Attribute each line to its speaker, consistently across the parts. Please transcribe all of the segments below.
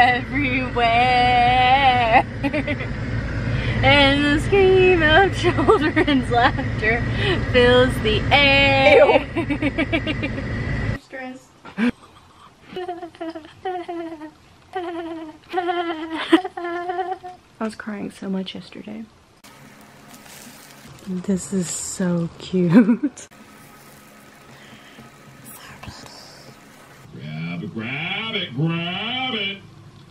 Speaker 1: everywhere. and the scream of children's laughter fills the air. Stressed. I was crying so much yesterday. This is so cute.
Speaker 2: Grab it, grab it, grab it.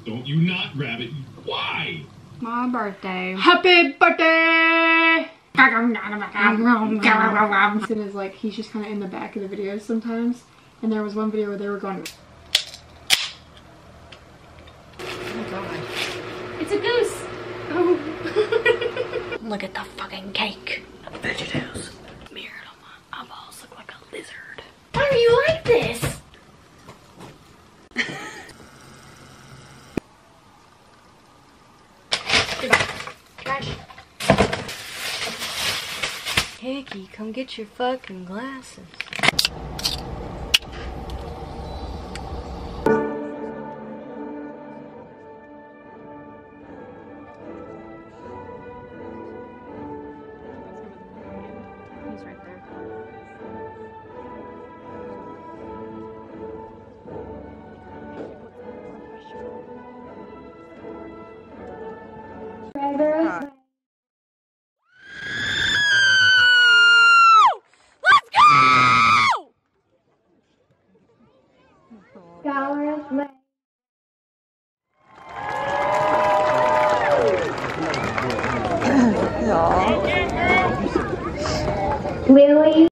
Speaker 2: Don't you not grab it. Why?
Speaker 1: My birthday.
Speaker 3: Happy birthday! It is like he's just kind of in the back of the videos sometimes. And there was one video where they were going.
Speaker 1: Oh It's a goose. Look at the fucking cake. VeggieTales. Mirrored on my eyeballs look like a lizard. Why are you like this? Hickey, come get your fucking glasses. He's right there. Scholars may. Lily